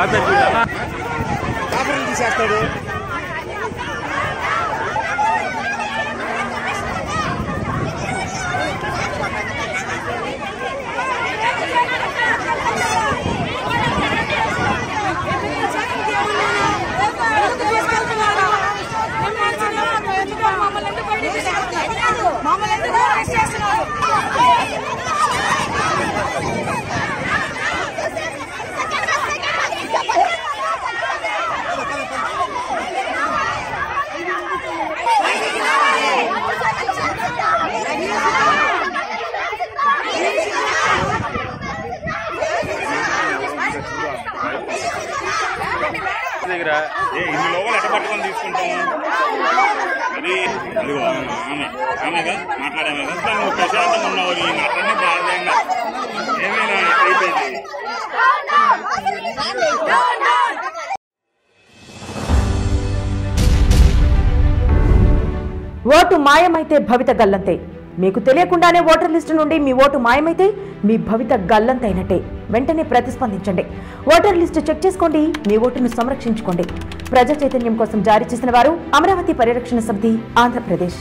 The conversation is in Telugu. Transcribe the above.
ఆపేది చూడాలా కాపురం తీసేస్తాడు దగ్గర? ఏ ఇన్ని లోపల ఎట పట్టుకొని తీసుకుంటాము అది అదిగో ఆమె ఆమెగా మాట్లాడామే కదా. నువ్వు ప్రశాంతంగా ఉన్నావు ఈ అట్లనే బాగా ఏమైనా అయిపోయింది? ఓటు మాయమైతే భవిత గల్లంతే. మీకు తెలియకుండానే ఓటర్ లిస్టు నుండి మీ ఓటు మాయమైతే మీ భవిత గల్లంతైనట్టే. వెంటనే ప్రతిస్పందించండి. ఓటర్ లిస్టు చెక్ చేసుకోండి మీ ఓటును సంరక్షించుకోండి. ప్రజా చైతన్యం కోసం జారీ చేసిన వారు అమరావతి పరిరక్షణ సమితి ఆంధ్రప్రదేశ్.